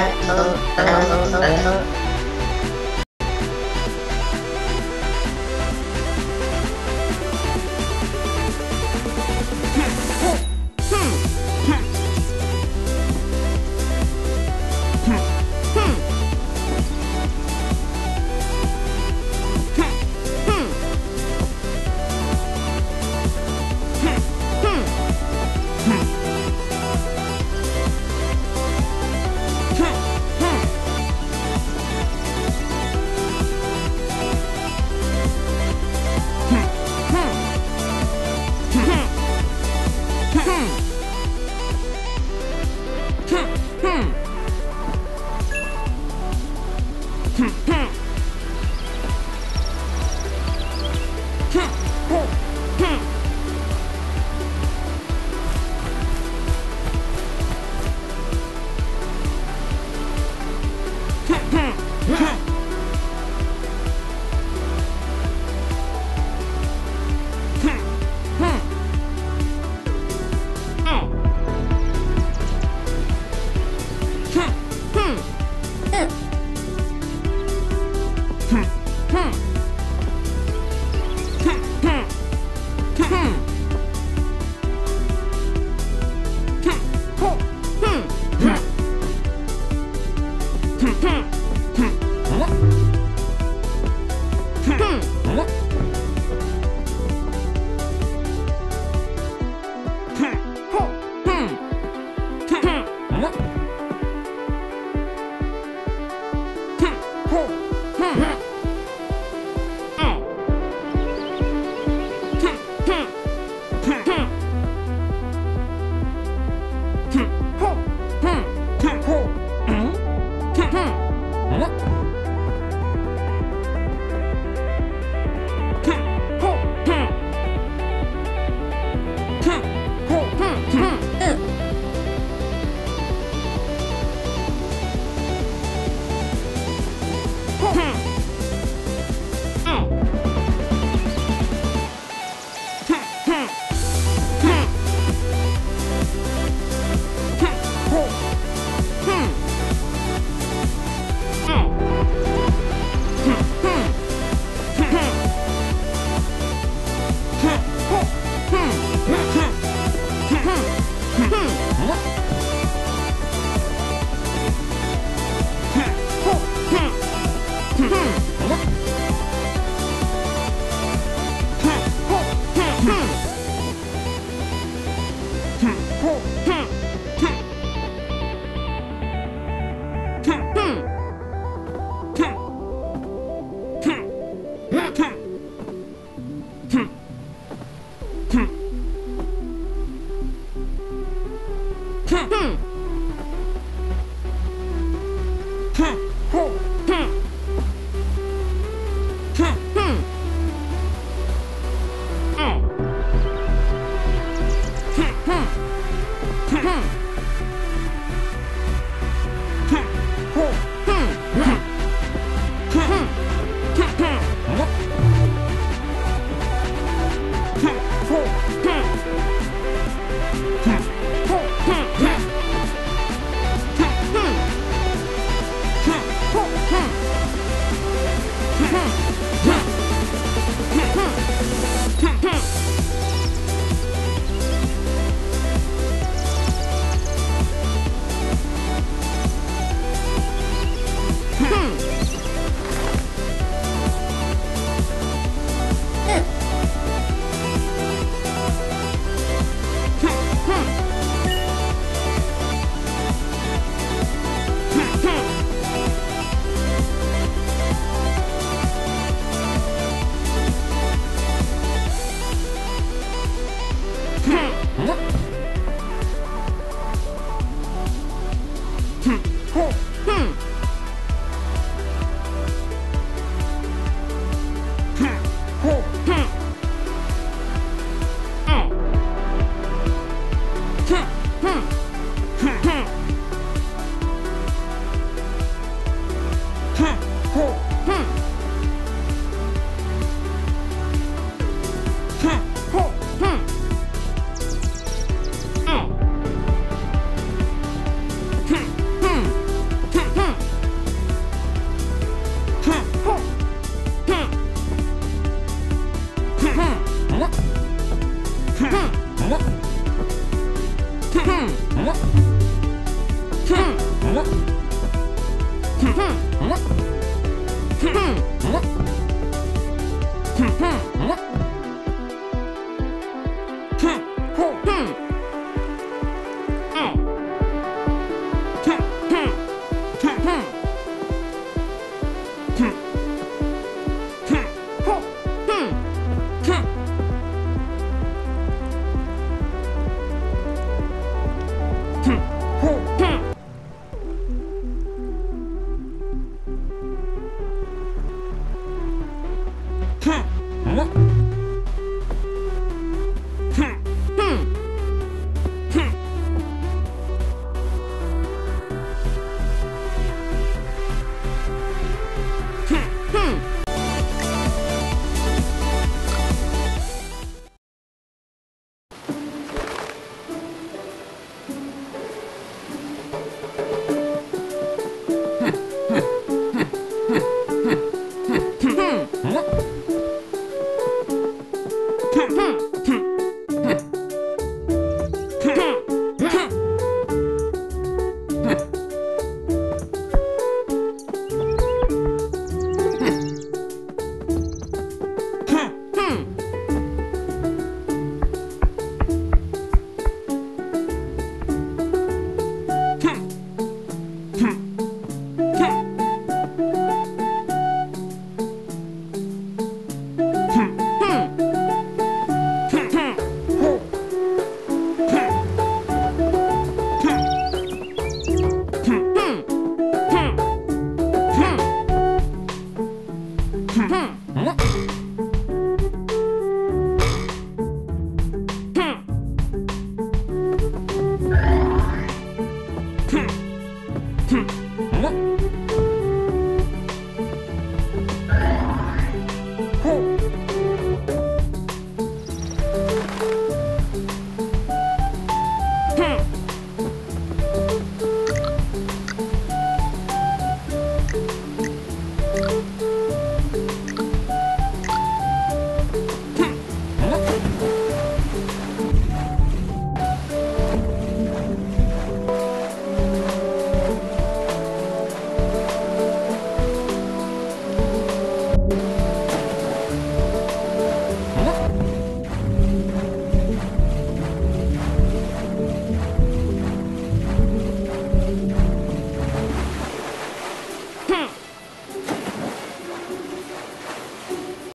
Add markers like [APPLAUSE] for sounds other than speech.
あのあのあの。Huh. two, [LAUGHS] Huh. Hmm.